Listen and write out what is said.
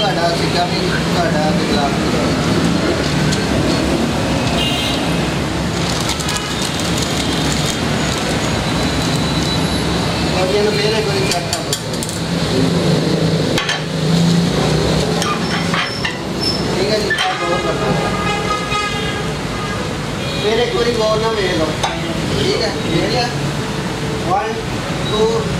ਤੁਹਾਡਾ ਸਿੱਖਿਆ ਵੀ ਤੁਹਾਡਾ ਤੇ ਕਲਾਸ ਇਹਨੂੰ ਫੇਰ ਇੱਕ ਵਾਰੀ ਚੈੱਕ ਕਰ ਠੀਕ ਹੈ ਜੀ ਆ ਬਹੁਤ ਕਰਨਾ ਫੇਰ ਇੱਕ ਵਾਰੀ ਗੌਰ ਨਾਲ ਵੇਖ ਲਓ ਠੀਕ ਹੈ ਵੇਖ ਲਿਆ 1 2